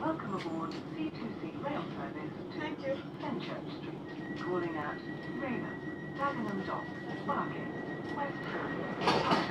Welcome aboard C2C rail service to Thank you. Street, calling at Rainham, Dagenham Docks, Market, West Hill.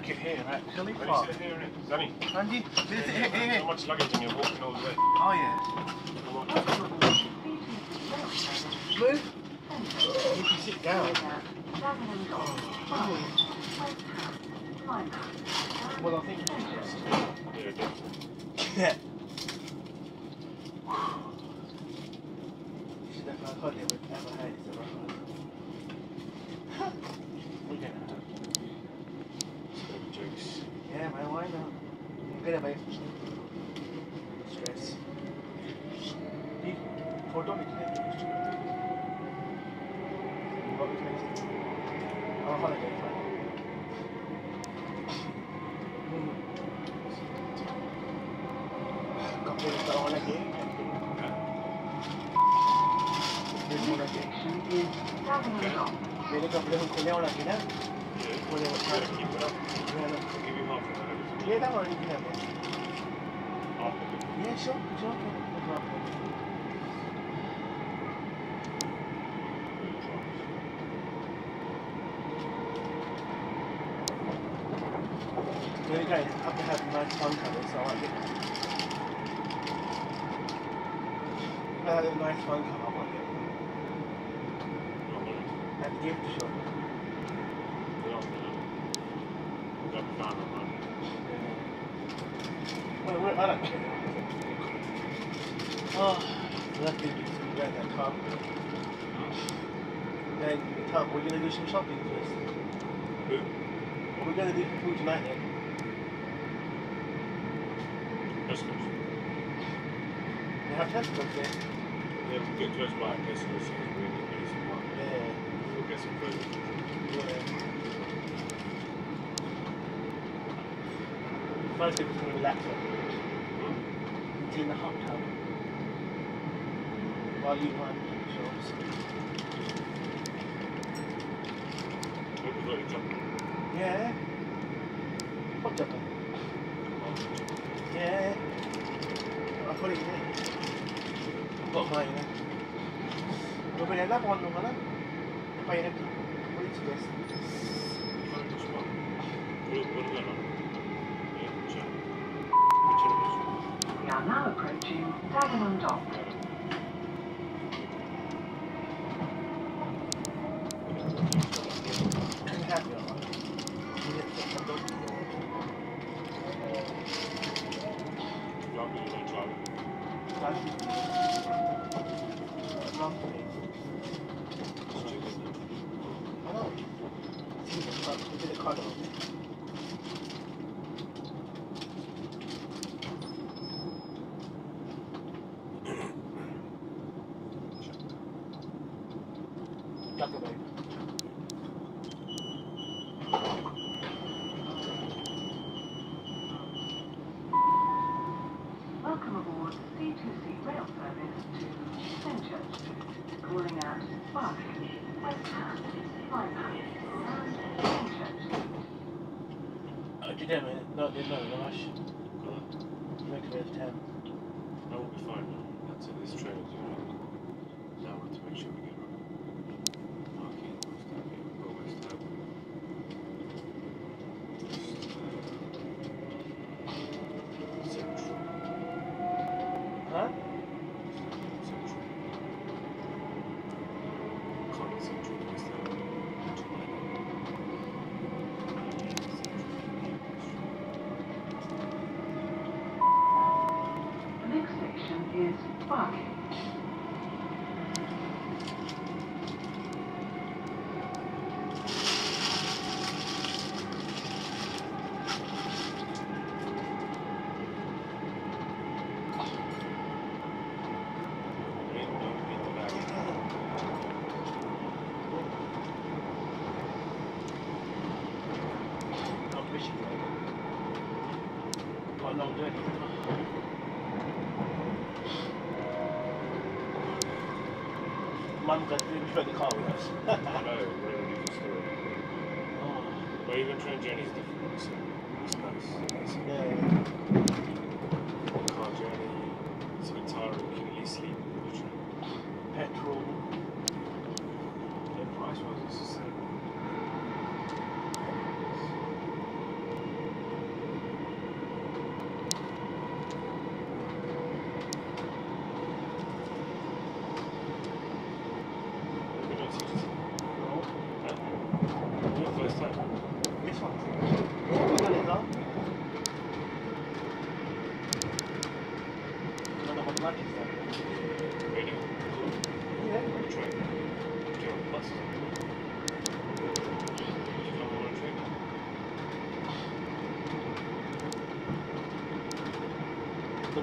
Like it here, actually. When What? you sit here. Danny, Andy, is sit here, here, so much luggage and you're walking all the way. Oh, yeah. Move. You can sit down. Dagenham Dock, Barking, West Ham, Whitehall, what I think. Yeah, it does. Yeah. next? Our holiday plan. कपड़े लगाओ लगे The next station is Dagenham Dock. मेरे कपड़े हम खुले होना चाहिए ना Yeah. खुले Yeah, that one. Yeah, that one. Yeah, sure. Jump on drop There you go. have been having nice fun colours, so I like it. I've a nice fun colour, I like it. At the gift shop. Well, we're, I don't care. Oh, lucky we can get that car. Then, Tom, we're gonna do some shopping first. Who? What we're gonna do for food tonight then? Customers. They have Tesco's there. Yeah, we'll get close by. Customers is really busy. Yeah. We'll get some food. Yeah. Most people can relax in the hot tub while you run shorts. Yeah. Hot tub. Yeah. I put it in there. Not mine. Roberella もあんのかなやっぱいなくて。これ一です。これぐらいなの are now approaching Dagenham Dock. It. You Mum got to refer the car with us. I know, we're in a different story. oh, But even train journey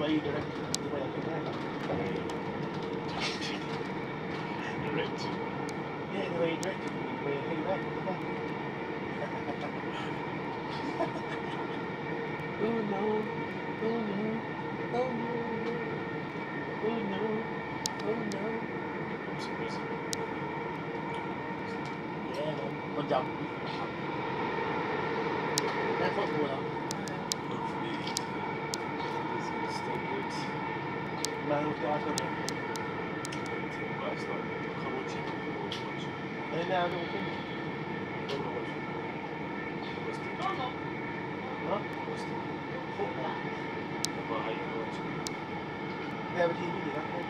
why you direct the way I can back. direct. Yeah, the way you directed me, the way I came back. oh no, oh no, oh no, oh no, oh no. I'm so busy. Yeah, no, no. That's what's going on. Huh? They have a TV, do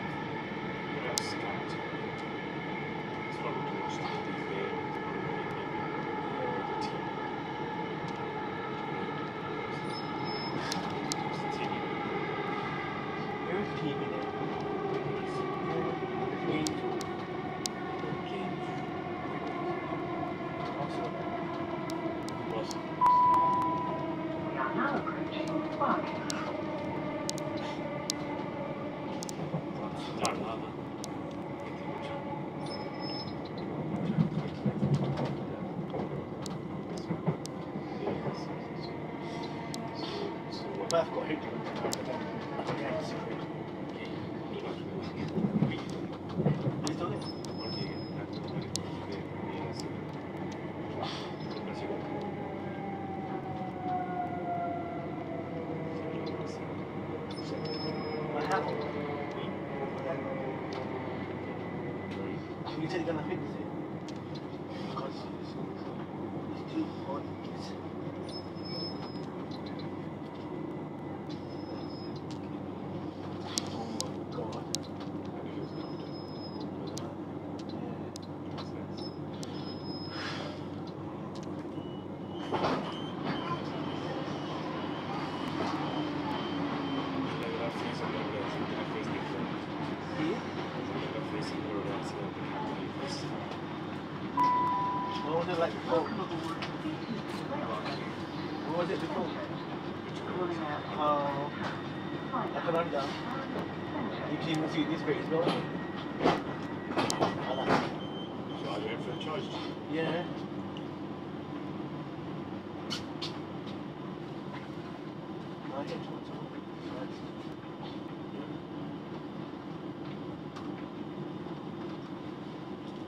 different choice. Yeah.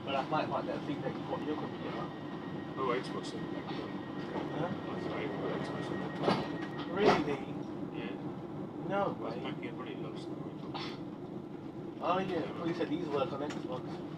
But I might want that thing that what you could be doing. Oh, Xbox. Huh? Xbox. Really? Yeah. No. Well, my kid really loves Oh yeah, well you said these work on Xbox.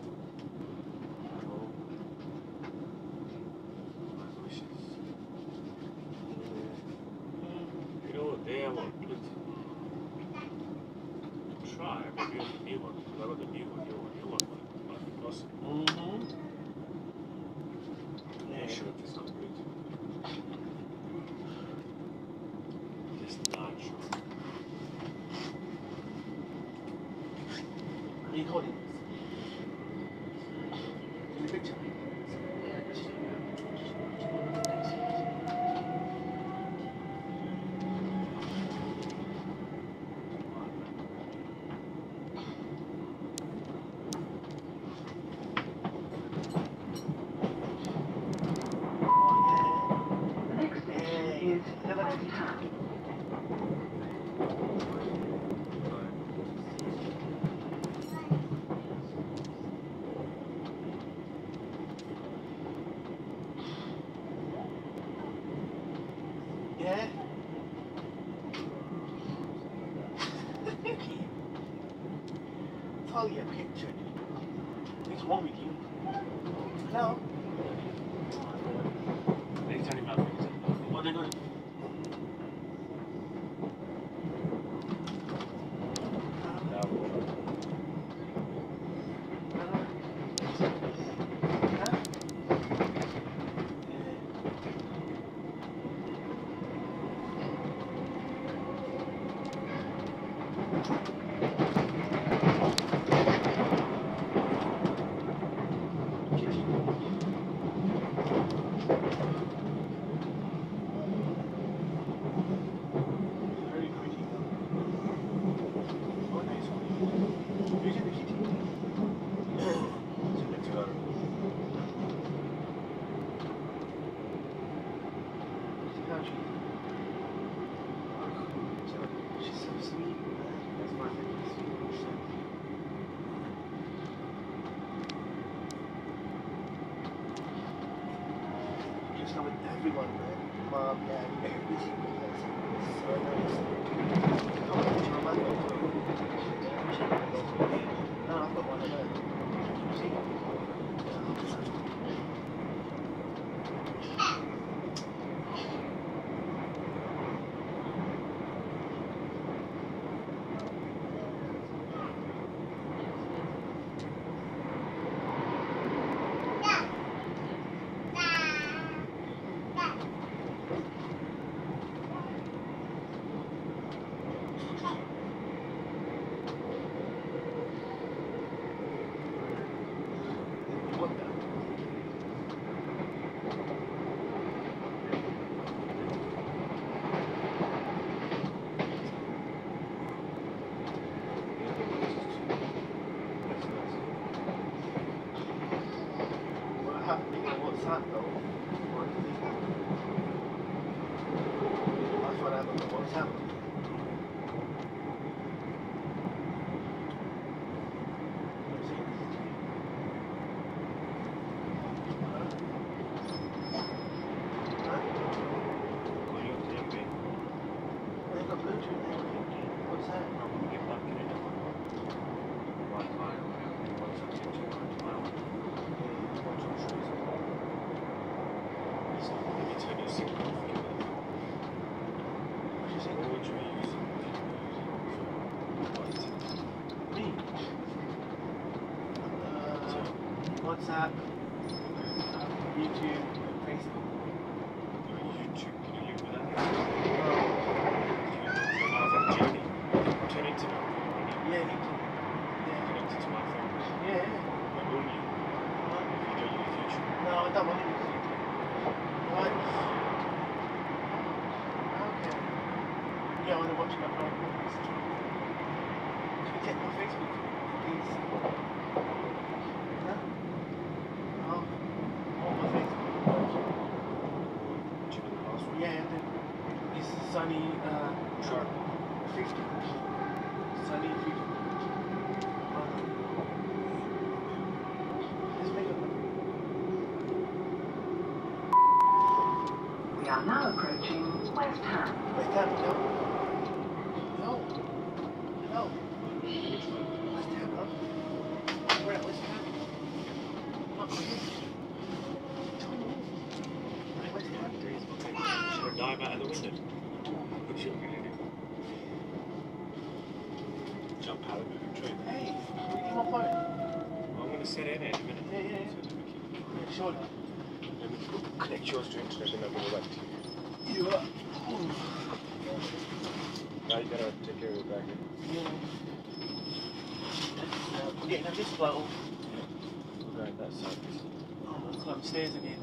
WhatsApp, YouTube, Facebook. dive out of the window. What's your going to do? Jump out of the tree. Hey, where's my phone? I'm going to set it in a minute. Yeah, yeah, yeah. yeah surely. Let me connect yours to internet and I'm going to wait. You are. Now you gotta take care of your bag. Yeah. Uh, we're getting on this float. Right, oh, that's up. Oh, it's upstairs again.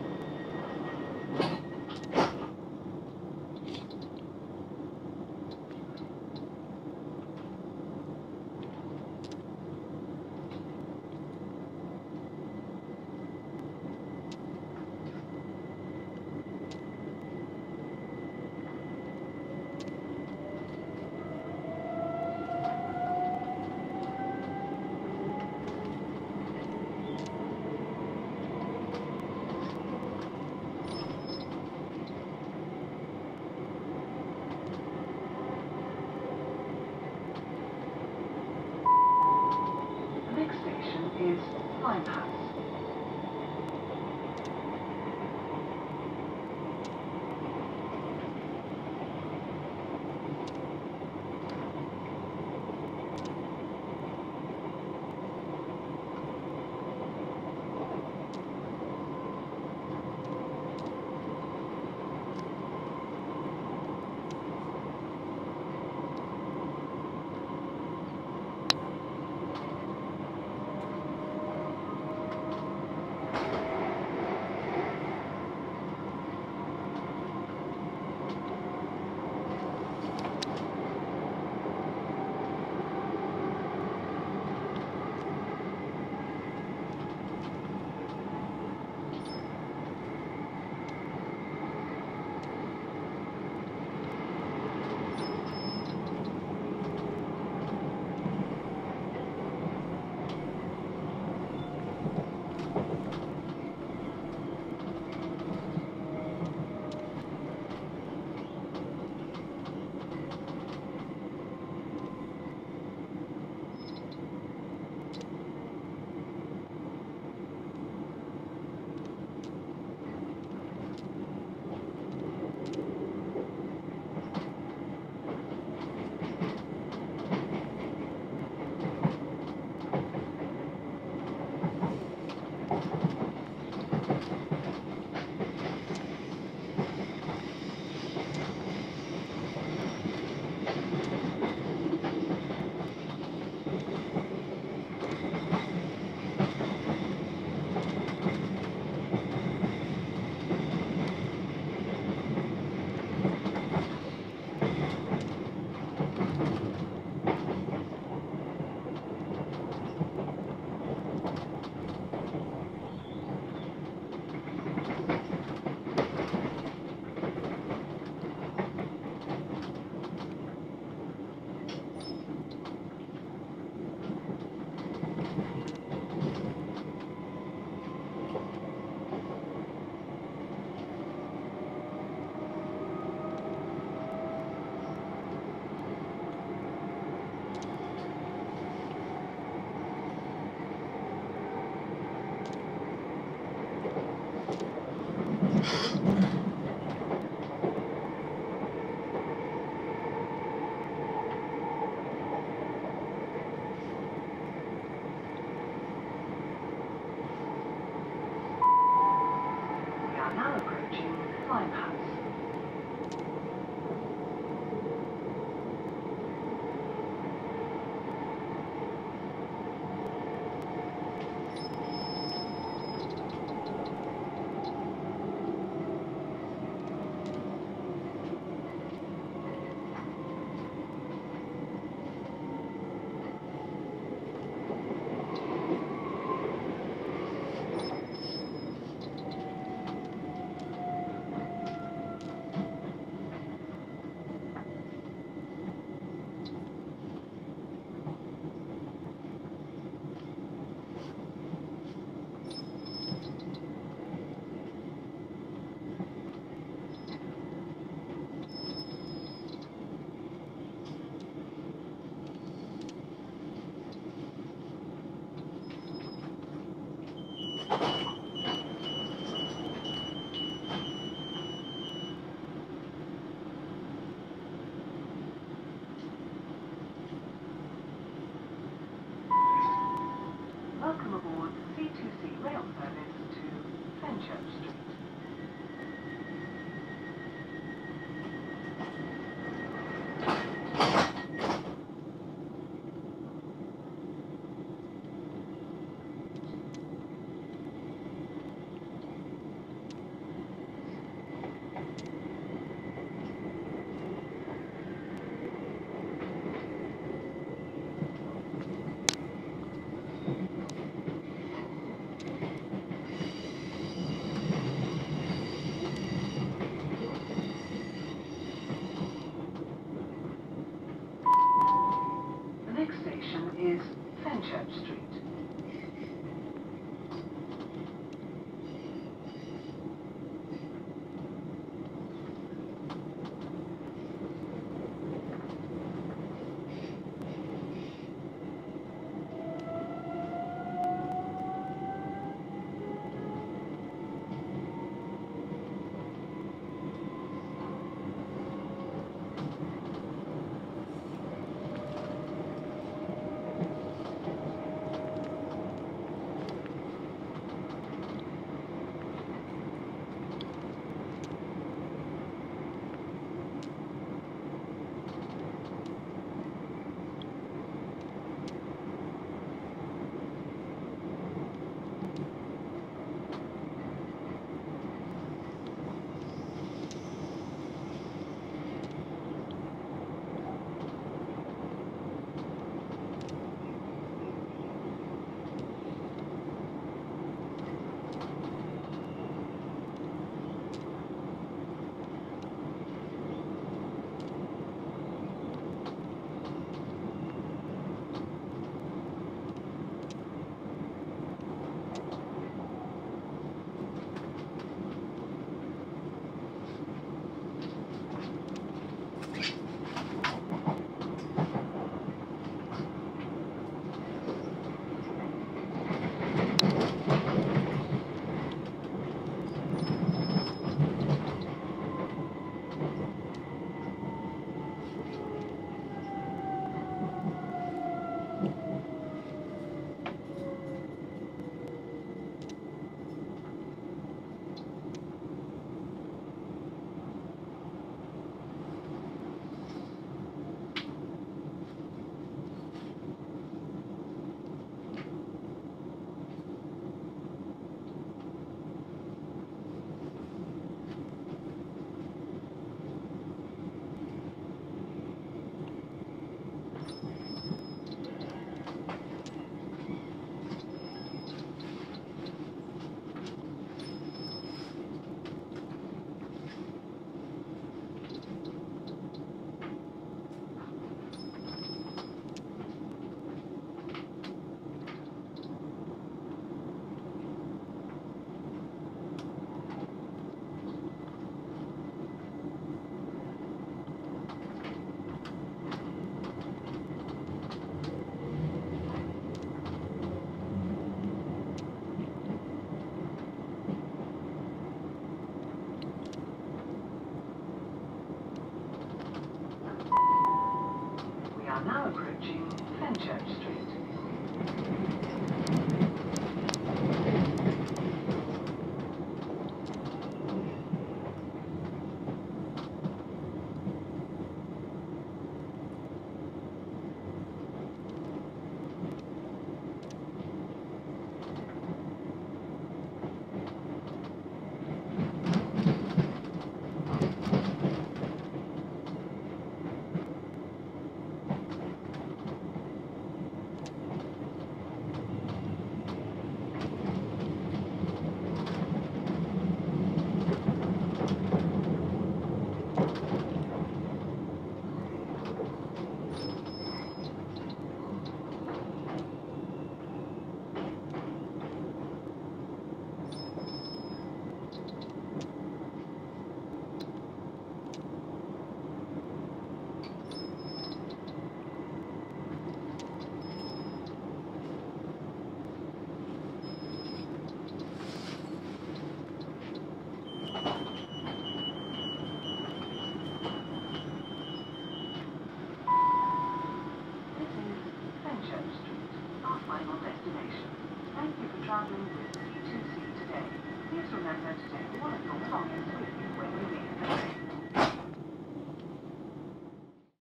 Mm-hmm.